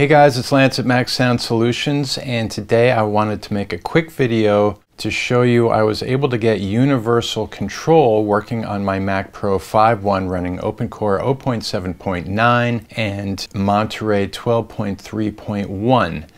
Hey guys, it's Lance at Mac Sound Solutions and today I wanted to make a quick video to show you I was able to get universal control working on my Mac Pro 5.1 running OpenCore 0.7.9 and Monterey 12.3.1.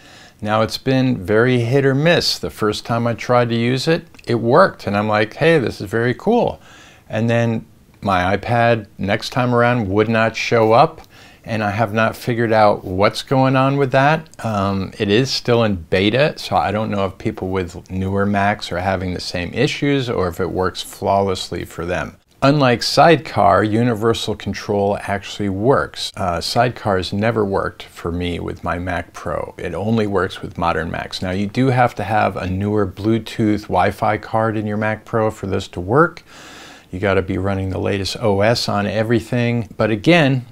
Now it's been very hit or miss. The first time I tried to use it, it worked and I'm like, hey, this is very cool. And then my iPad next time around would not show up and I have not figured out what's going on with that. Um, it is still in beta, so I don't know if people with newer Macs are having the same issues or if it works flawlessly for them. Unlike Sidecar, Universal Control actually works. Uh, Sidecar has never worked for me with my Mac Pro. It only works with modern Macs. Now you do have to have a newer Bluetooth Wi-Fi card in your Mac Pro for this to work. You got to be running the latest OS on everything. But again,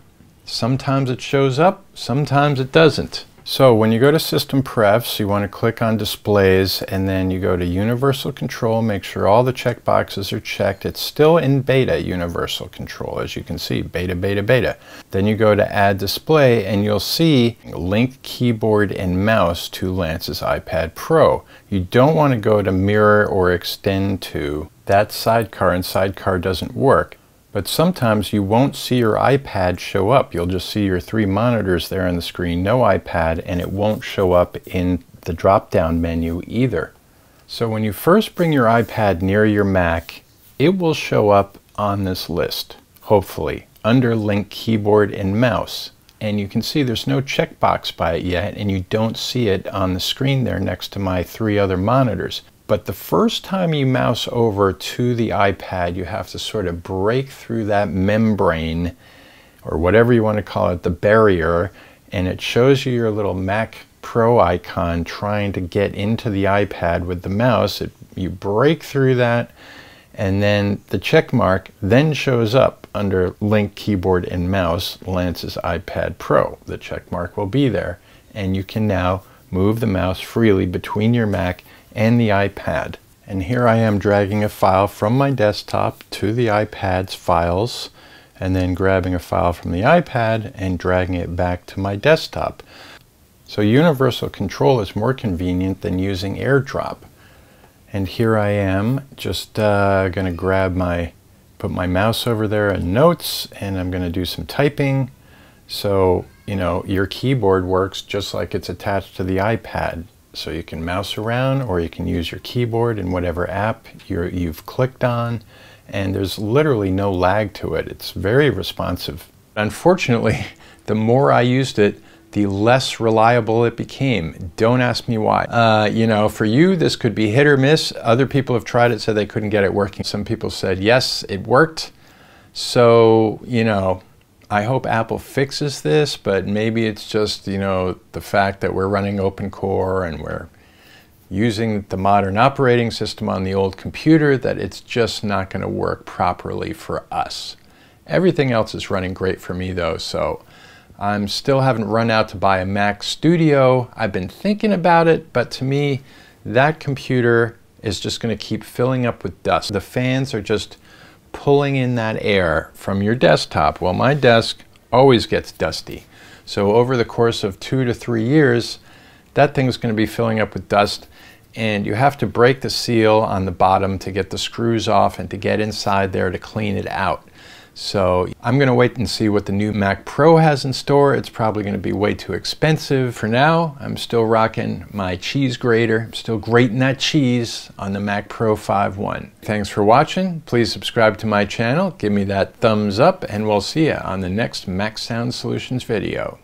Sometimes it shows up, sometimes it doesn't. So when you go to System Prefs, you want to click on Displays and then you go to Universal Control, make sure all the checkboxes are checked. It's still in beta Universal Control, as you can see, beta, beta, beta. Then you go to Add Display and you'll see Link Keyboard and Mouse to Lance's iPad Pro. You don't want to go to Mirror or Extend to. That Sidecar and Sidecar doesn't work. But sometimes you won't see your iPad show up. You'll just see your three monitors there on the screen, no iPad, and it won't show up in the drop-down menu either. So when you first bring your iPad near your Mac, it will show up on this list, hopefully, under Link Keyboard and Mouse. And you can see there's no checkbox by it yet, and you don't see it on the screen there next to my three other monitors. But the first time you mouse over to the iPad, you have to sort of break through that membrane or whatever you want to call it, the barrier, and it shows you your little Mac Pro icon trying to get into the iPad with the mouse. It, you break through that, and then the check mark then shows up under Link Keyboard and Mouse, Lance's iPad Pro. The check mark will be there, and you can now move the mouse freely between your Mac and the iPad. And here I am dragging a file from my desktop to the iPad's files and then grabbing a file from the iPad and dragging it back to my desktop. So universal control is more convenient than using AirDrop. And here I am just uh, going to grab my, put my mouse over there in notes and I'm going to do some typing. So, you know, your keyboard works just like it's attached to the iPad. So you can mouse around or you can use your keyboard in whatever app you you've clicked on and there's literally no lag to it. It's very responsive. Unfortunately, the more I used it, the less reliable it became. Don't ask me why. Uh, you know, for you, this could be hit or miss. Other people have tried it, said they couldn't get it working. Some people said, yes, it worked. So, you know, I hope Apple fixes this, but maybe it's just, you know, the fact that we're running OpenCore and we're using the modern operating system on the old computer that it's just not going to work properly for us. Everything else is running great for me though, so I'm still haven't run out to buy a Mac Studio. I've been thinking about it, but to me, that computer is just going to keep filling up with dust. The fans are just pulling in that air from your desktop. Well, my desk always gets dusty. So over the course of two to three years, that thing is going to be filling up with dust and you have to break the seal on the bottom to get the screws off and to get inside there to clean it out. So I'm going to wait and see what the new Mac Pro has in store. It's probably going to be way too expensive. For now, I'm still rocking my cheese grater. I'm still grating that cheese on the Mac Pro 5.1. Thanks for watching. Please subscribe to my channel. Give me that thumbs up and we'll see you on the next Mac Sound Solutions video.